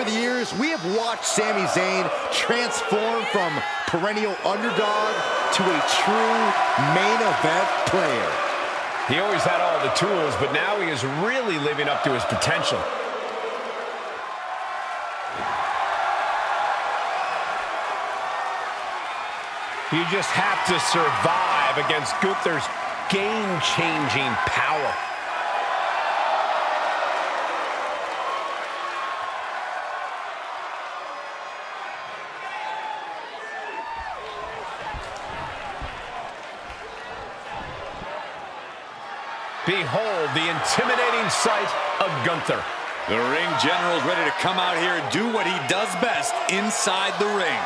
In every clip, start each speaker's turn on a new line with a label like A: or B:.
A: Over the years, we have watched Sami Zayn transform from perennial underdog to a true main event player.
B: He always had all the tools, but now he is really living up to his potential. You just have to survive against Gunther's game-changing power. Behold the intimidating sight of Gunther.
C: The ring general is ready to come out here and do what he does best inside the ring.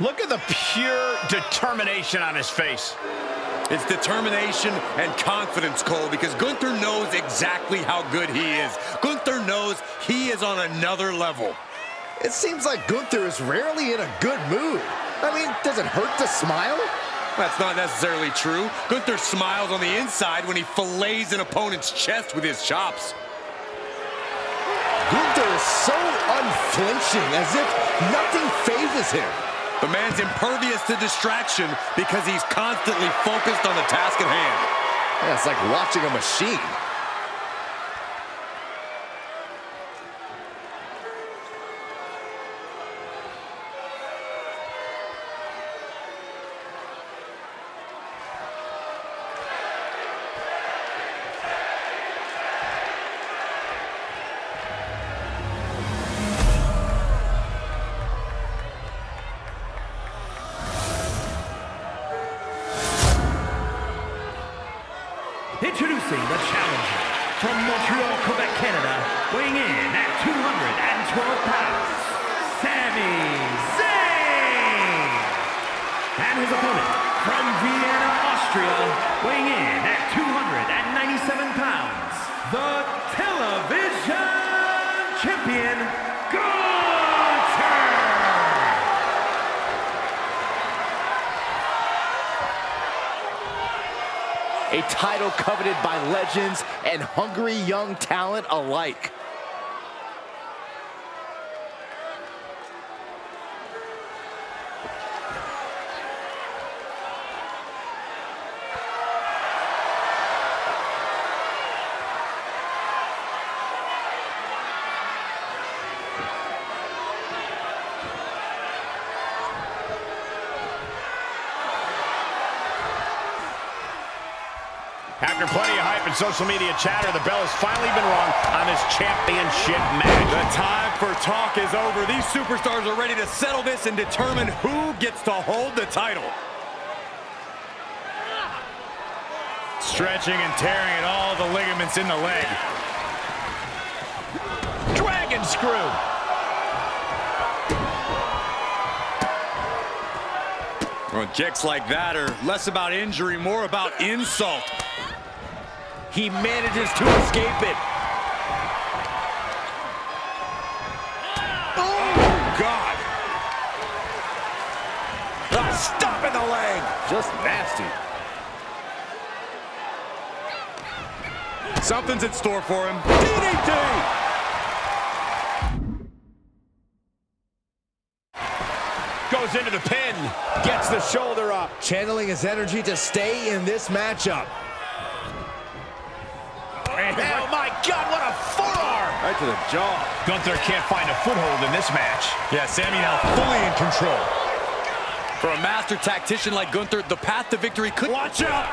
B: Look at the pure determination on his face.
C: It's determination and confidence, Cole, because Gunther knows exactly how good he is. Gunther knows he is on another level.
A: It seems like Gunther is rarely in a good mood. I mean, does it hurt to smile?
C: That's not necessarily true. Gunther smiles on the inside when he fillets an opponent's chest with his chops.
A: Gunther is so unflinching, as if nothing phases him.
C: The man's impervious to distraction because he's constantly focused on the task at hand.
A: Yeah, it's like watching a machine.
D: The challenger from Montreal, Quebec, Canada, weighing in at 212 pounds, Sami Zayn. And his opponent from Vienna, Austria, weighing in at 297 pounds, the television champion, Gunther.
A: A title coveted by legends and hungry young talent alike.
B: After plenty of hype and social media chatter, the bell has finally been rung on this championship match.
C: The time for talk is over. These superstars are ready to settle this and determine who gets to hold the title.
E: Stretching and tearing at all the ligaments in the leg.
B: Dragon screw.
C: Well, kicks like that are less about injury, more about insult.
A: He manages to escape it.
C: Oh, God.
A: Ah, stop in the leg. Just nasty.
C: Something's in store for him.
A: DDT!
B: Goes into the pin. Gets the shoulder up.
A: Channeling his energy to stay in this matchup.
B: Oh, my God, what a forearm.
C: Right to the jaw.
B: Gunther can't find a foothold in this match.
E: Yeah, Sami now fully in control.
C: For a master tactician like Gunther, the path to victory could...
B: Watch out.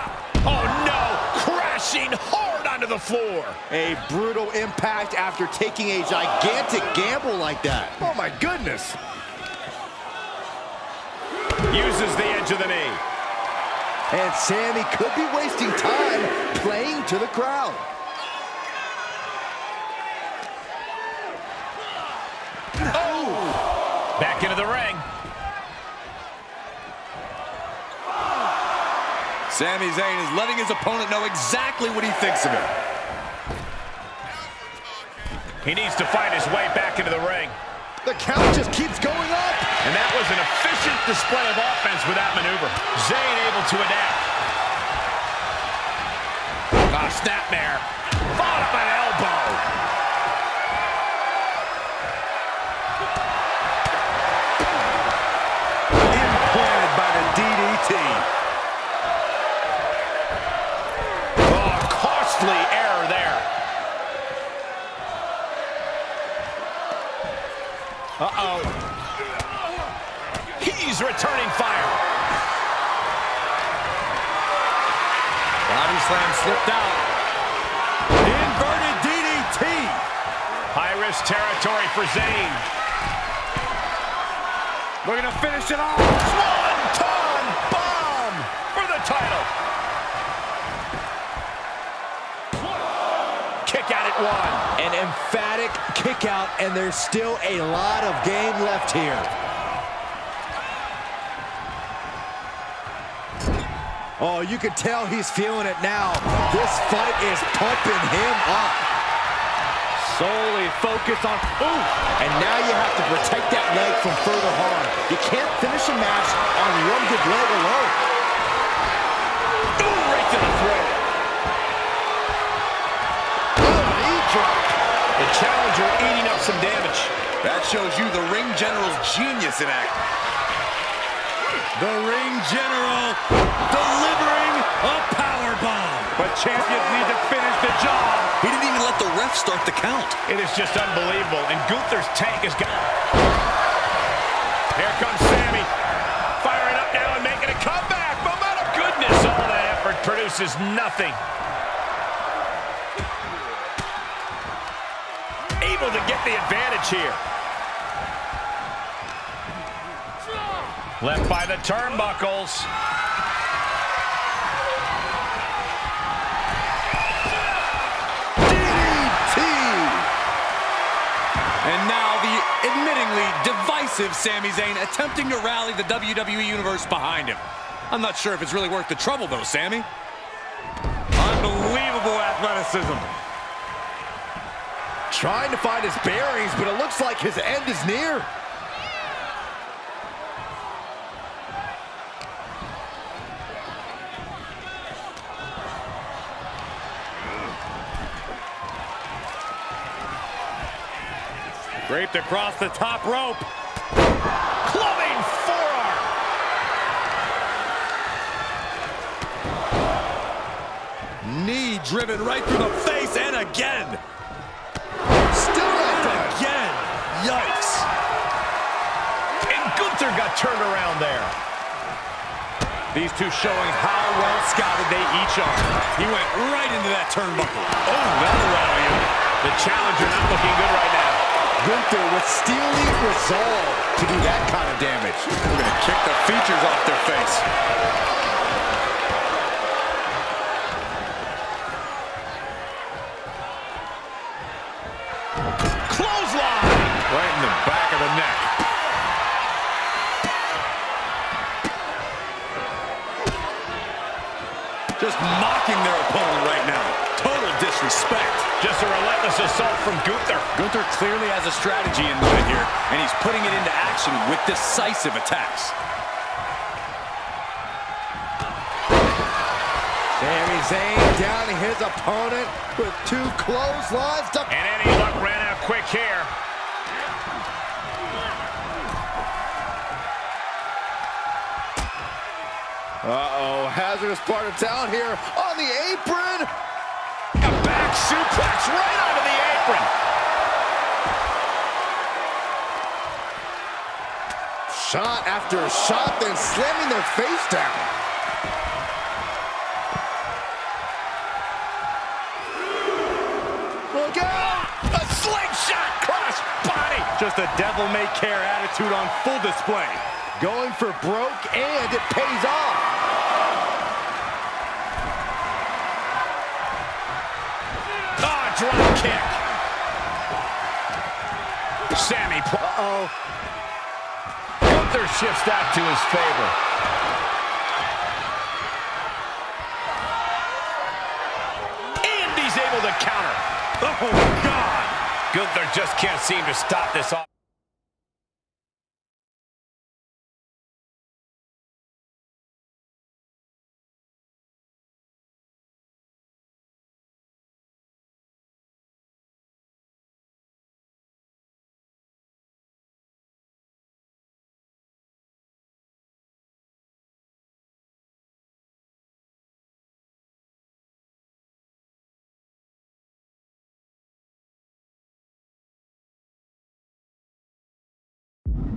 B: Oh, no. Crashing hard onto the floor.
A: A brutal impact after taking a gigantic gamble like that. Oh my goodness.
B: Uses the edge of the knee.
A: And Sami could be wasting time playing to the crowd.
B: Oh! Back into the ring.
C: Sami Zayn is letting his opponent know exactly what he thinks of him.
B: He needs to find his way back into the ring.
A: The count just keeps going up.
B: And that was an efficient display of offense with that maneuver. Zayn able to adapt. Ah, snapmare. Followed up by an elbow. Uh-oh. He's returning fire.
C: Body slam slipped out. Inverted DDT.
B: High-risk territory for Zayn.
C: We're going to finish it off.
B: Swanton bomb for the title. Kick out at one.
A: An emphatic kick out, and there's still a lot of game left here. Oh, you can tell he's feeling it now. This fight is pumping him up.
C: Solely focused on... Ooh!
A: And now you have to protect that leg from further harm. You can't finish a match on one good leg alone.
C: That shows you the ring general's genius in act. The ring general delivering a power bomb. But champions need to finish the job. He didn't even let the ref start the count.
B: It is just unbelievable. And Gunther's tank is gone. Here comes Sami. Firing up now and making a comeback. But my goodness, all that effort produces nothing. Able to get the advantage here. Left by the turnbuckles.
A: DDT.
C: And now the admittingly divisive Sami Zayn attempting to rally the WWE Universe behind him. I'm not sure if it's really worth the trouble, though, Sami. Unbelievable athleticism.
A: Trying to find his bearings, but it looks like his end is near.
C: Draped across the top rope.
B: Clubbing forearm.
C: Knee driven right through the face and again.
A: Still done.
C: Again. Yikes.
B: And Gunther got turned around there.
C: These two showing how well scouted they each are. He went right into that turnbuckle. Oh, that'll rattle you.
B: The challenger not looking good right now.
A: Gunther with steely resolve to do that kind of damage.
C: We're going to kick the features off their face.
B: Clothesline.
C: Right in the back of the neck. Just mocking their opponent right now. Total disrespect.
B: Just a relentless assault from Gunther.
C: Gunther clearly has a strategy in mind here, and he's putting it into action with decisive attacks.
A: Sami Zayn downing his opponent with two clotheslines. To
B: And any luck ran out quick here.
A: Uh-oh, hazardous part of town here on the apron.
B: Suplex right onto the apron.
A: Shot after shot, then slamming their face down. Look out!
B: A slingshot cross body.
C: Just a devil-may-care attitude on full display.
A: Going for broke, and it pays off.
B: Ah, drop kick. Sami.
A: Uh-oh.
B: Gunther shifts that to his favor. And he's able to counter.
C: Oh, God!
B: Gunther just can't seem to stop this off.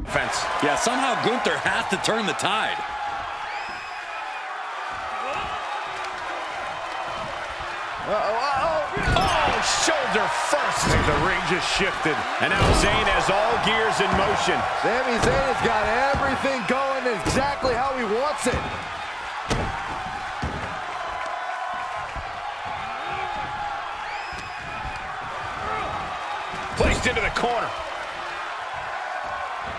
B: Fence.
C: Yeah, somehow Gunther has to turn the tide.
B: Oh, shoulder first.
E: The ring just shifted.
B: And now Zayn has all gears in motion.
A: Sami Zayn has got everything going exactly how he wants it.
B: Placed into the corner.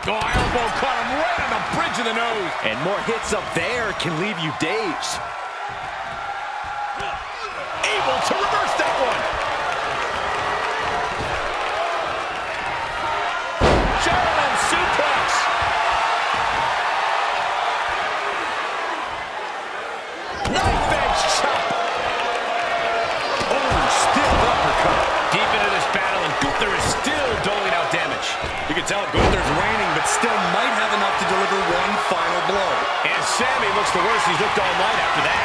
B: Oh, elbow caught him right on the bridge of the nose.
A: And more hits up there can leave you dazed.
B: Able to reverse that one. German suplex. Knife edge chop.
C: Oh, stiff uppercut.
B: Deep into this battle, and Gunther is still doling out damage.
C: You can tell Gunther's final blow.
B: And Sami looks the worst he's looked all night after that.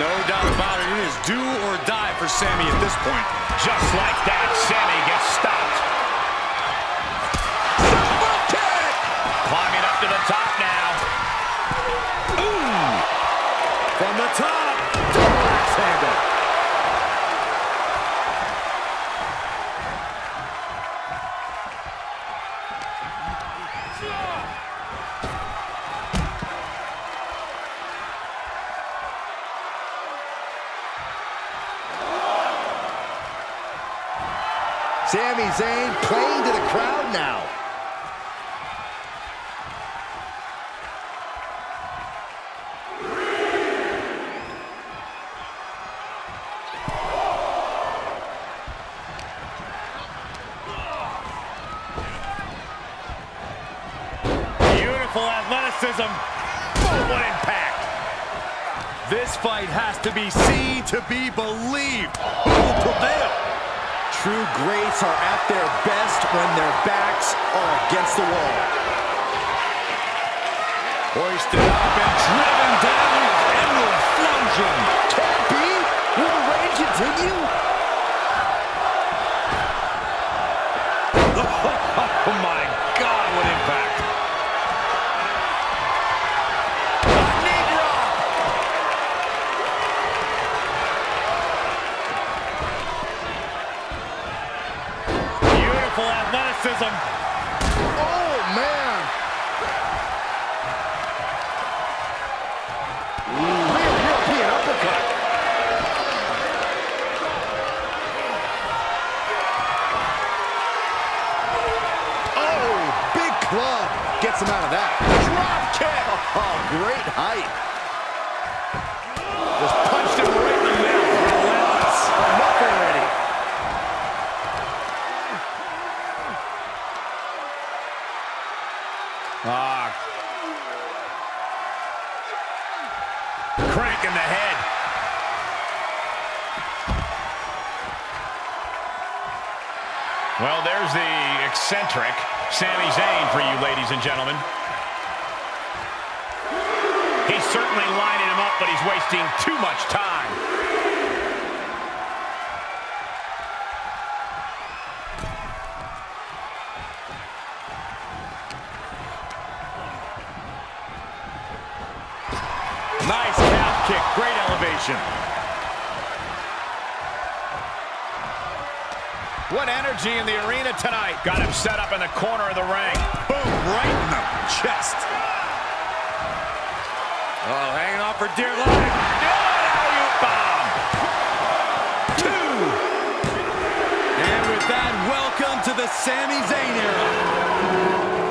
C: No doubt about it. It is do or die for Sami at this point.
B: Just like that, Sami gets stopped. Climbing up to the top now.
C: From the top, double axe handle.
A: Sami Zayn playing to the crowd now.
E: Beautiful athleticism.
B: What impact.
C: This fight has to be seen to be believed. Who will prevail?
A: True greats are at their best when their backs are against the wall.
C: Hoisted up and driven down. Emerald explosion.
A: Can it be? Will the reign continue?
C: Oh my God, what impact.
A: Gets him out of that. Drop kick. Oh, great height.
B: Just punched him right in the mouth.
A: Relentless. Enough already.
B: Ah. Crank in the head. Well, there's the eccentric Sami Zayn for you, ladies and gentlemen. He's certainly lining him up, but he's wasting too much time.
E: Nice calf kick. Great elevation.
B: What energy in the arena tonight. Got him set up in the corner of the ring.
C: Boom, right in the chest. Oh, hanging on for dear life.
B: Bomb.
C: Two. And with that, welcome to the Sami Zayn era.